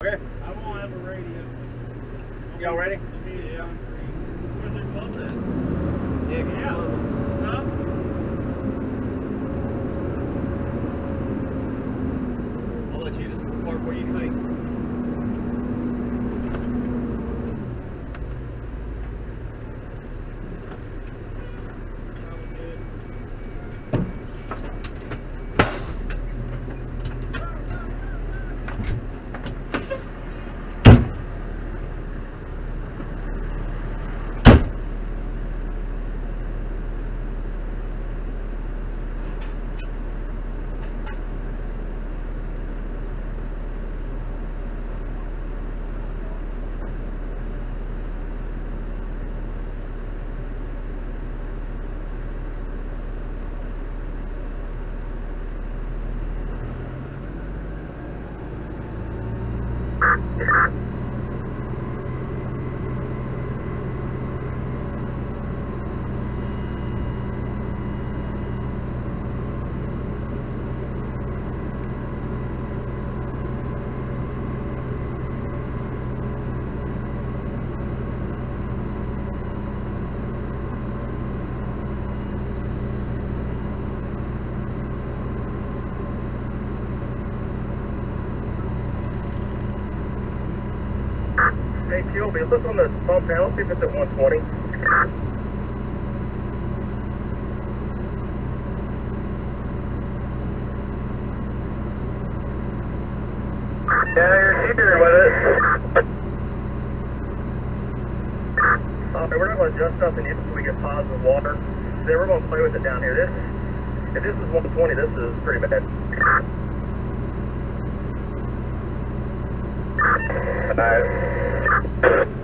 Okay. I won't have a radio. Y'all ready? Yeah. Hey, Kilby, look on the pump panel, see if it's at 120. Yeah, you're teetering with it. Okay, we're not going to adjust nothing until we get positive water. Then we're going to play with it down here. This, if this is 120, this is pretty bad. Alright. Thank you.